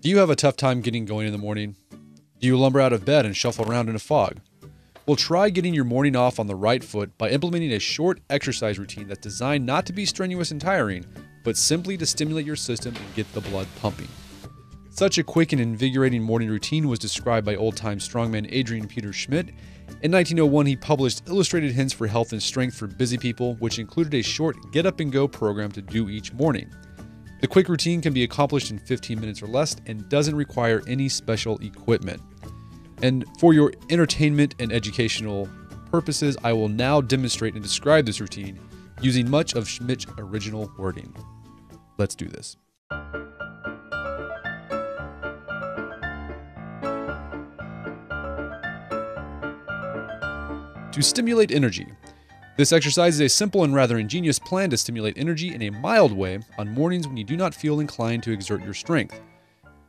Do you have a tough time getting going in the morning? Do you lumber out of bed and shuffle around in a fog? Well, try getting your morning off on the right foot by implementing a short exercise routine that's designed not to be strenuous and tiring, but simply to stimulate your system and get the blood pumping. Such a quick and invigorating morning routine was described by old time strongman Adrian Peter Schmidt. In 1901, he published Illustrated Hints for Health and Strength for Busy People, which included a short get up and go program to do each morning. The quick routine can be accomplished in 15 minutes or less and doesn't require any special equipment. And for your entertainment and educational purposes, I will now demonstrate and describe this routine using much of Schmidt's original wording. Let's do this. To stimulate energy, this exercise is a simple and rather ingenious plan to stimulate energy in a mild way on mornings when you do not feel inclined to exert your strength.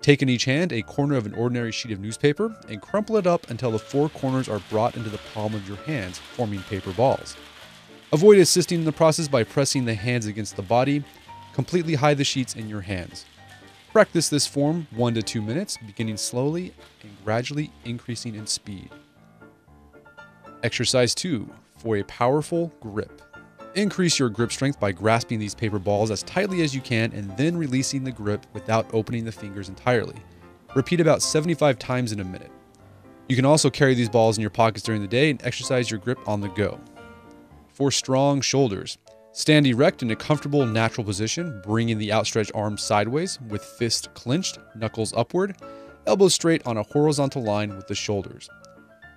Take in each hand a corner of an ordinary sheet of newspaper and crumple it up until the four corners are brought into the palm of your hands, forming paper balls. Avoid assisting in the process by pressing the hands against the body. Completely hide the sheets in your hands. Practice this form 1 to 2 minutes, beginning slowly and gradually increasing in speed. Exercise 2 for a powerful grip. Increase your grip strength by grasping these paper balls as tightly as you can and then releasing the grip without opening the fingers entirely. Repeat about 75 times in a minute. You can also carry these balls in your pockets during the day and exercise your grip on the go. For strong shoulders, stand erect in a comfortable natural position, bringing the outstretched arms sideways with fists clenched, knuckles upward, elbows straight on a horizontal line with the shoulders.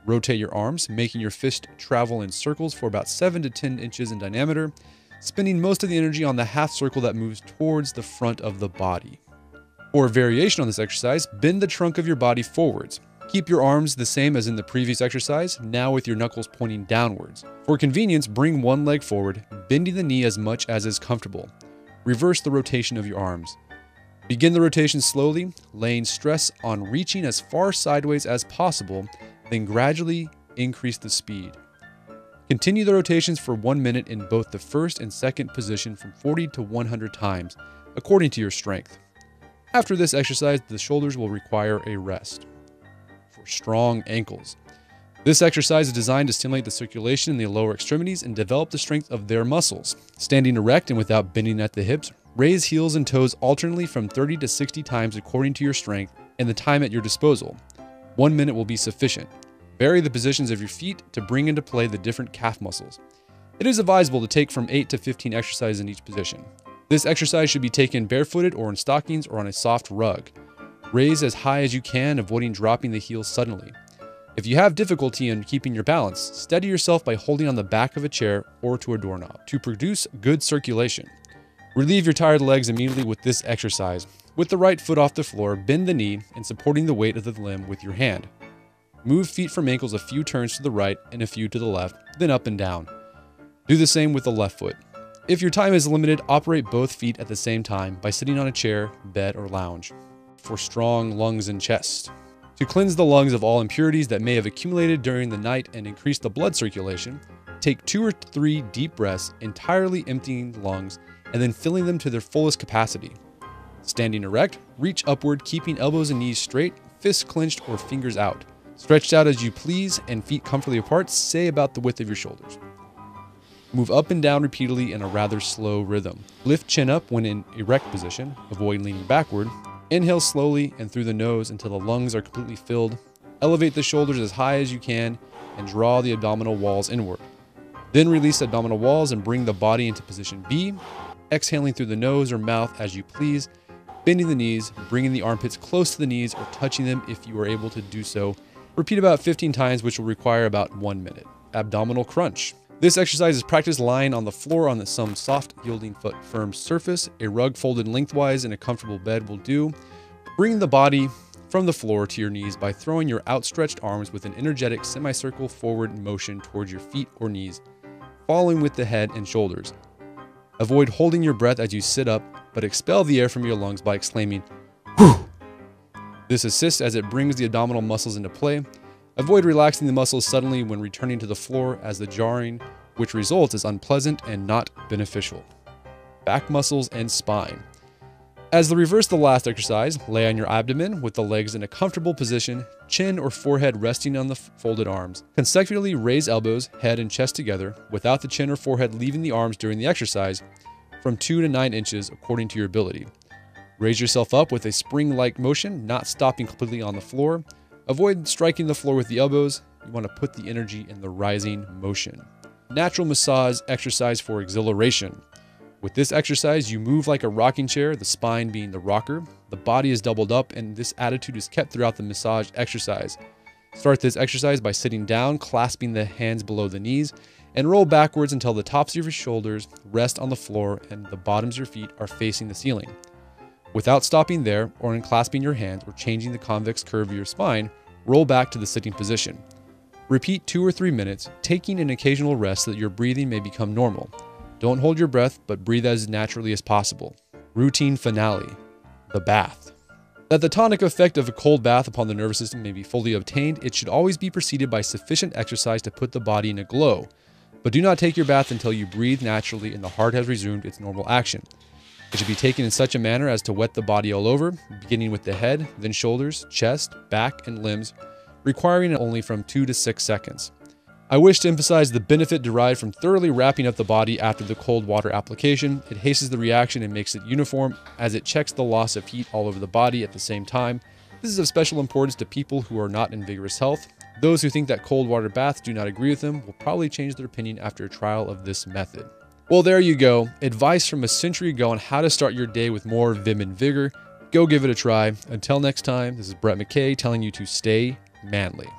Rotate your arms, making your fist travel in circles for about 7 to 10 inches in diameter, spending most of the energy on the half circle that moves towards the front of the body. For a variation on this exercise, bend the trunk of your body forwards. Keep your arms the same as in the previous exercise, now with your knuckles pointing downwards. For convenience, bring one leg forward, bending the knee as much as is comfortable. Reverse the rotation of your arms. Begin the rotation slowly, laying stress on reaching as far sideways as possible then gradually increase the speed. Continue the rotations for one minute in both the first and second position from 40 to 100 times, according to your strength. After this exercise, the shoulders will require a rest. For strong ankles, this exercise is designed to stimulate the circulation in the lower extremities and develop the strength of their muscles. Standing erect and without bending at the hips, raise heels and toes alternately from 30 to 60 times according to your strength and the time at your disposal. One minute will be sufficient. Vary the positions of your feet to bring into play the different calf muscles. It is advisable to take from 8 to 15 exercises in each position. This exercise should be taken barefooted or in stockings or on a soft rug. Raise as high as you can, avoiding dropping the heels suddenly. If you have difficulty in keeping your balance, steady yourself by holding on the back of a chair or to a doorknob to produce good circulation. Relieve your tired legs immediately with this exercise. With the right foot off the floor, bend the knee and supporting the weight of the limb with your hand. Move feet from ankles a few turns to the right and a few to the left, then up and down. Do the same with the left foot. If your time is limited, operate both feet at the same time by sitting on a chair, bed, or lounge. For strong lungs and chest. To cleanse the lungs of all impurities that may have accumulated during the night and increase the blood circulation, take two or three deep breaths, entirely emptying the lungs and then filling them to their fullest capacity. Standing erect, reach upward, keeping elbows and knees straight, fists clenched or fingers out. Stretched out as you please and feet comfortably apart, say about the width of your shoulders. Move up and down repeatedly in a rather slow rhythm. Lift chin up when in erect position, avoid leaning backward. Inhale slowly and through the nose until the lungs are completely filled. Elevate the shoulders as high as you can and draw the abdominal walls inward. Then release abdominal walls and bring the body into position B, exhaling through the nose or mouth as you please, bending the knees, bringing the armpits close to the knees or touching them if you are able to do so Repeat about 15 times, which will require about one minute. Abdominal crunch. This exercise is practiced lying on the floor on some soft, yielding foot firm surface. A rug folded lengthwise in a comfortable bed will do. Bring the body from the floor to your knees by throwing your outstretched arms with an energetic semicircle forward motion towards your feet or knees, following with the head and shoulders. Avoid holding your breath as you sit up, but expel the air from your lungs by exclaiming, Whew! This assists as it brings the abdominal muscles into play. Avoid relaxing the muscles suddenly when returning to the floor as the jarring which results is unpleasant and not beneficial. Back muscles and spine. As the reverse the last exercise, lay on your abdomen with the legs in a comfortable position, chin or forehead resting on the folded arms. Consecutively raise elbows, head, and chest together without the chin or forehead leaving the arms during the exercise from 2 to 9 inches according to your ability. Raise yourself up with a spring like motion, not stopping completely on the floor. Avoid striking the floor with the elbows. You want to put the energy in the rising motion. Natural massage exercise for exhilaration. With this exercise, you move like a rocking chair, the spine being the rocker. The body is doubled up, and this attitude is kept throughout the massage exercise. Start this exercise by sitting down, clasping the hands below the knees, and roll backwards until the tops of your shoulders rest on the floor and the bottoms of your feet are facing the ceiling. Without stopping there or unclasping your hands or changing the convex curve of your spine, roll back to the sitting position. Repeat two or three minutes, taking an occasional rest so that your breathing may become normal. Don't hold your breath, but breathe as naturally as possible. Routine finale the bath. That the tonic effect of a cold bath upon the nervous system may be fully obtained, it should always be preceded by sufficient exercise to put the body in a glow. But do not take your bath until you breathe naturally and the heart has resumed its normal action. It should be taken in such a manner as to wet the body all over, beginning with the head, then shoulders, chest, back, and limbs, requiring only from 2 to 6 seconds. I wish to emphasize the benefit derived from thoroughly wrapping up the body after the cold water application. It hastens the reaction and makes it uniform as it checks the loss of heat all over the body at the same time. This is of special importance to people who are not in vigorous health. Those who think that cold water baths do not agree with them will probably change their opinion after a trial of this method. Well, there you go. Advice from a century ago on how to start your day with more vim and vigor. Go give it a try. Until next time, this is Brett McKay telling you to stay manly.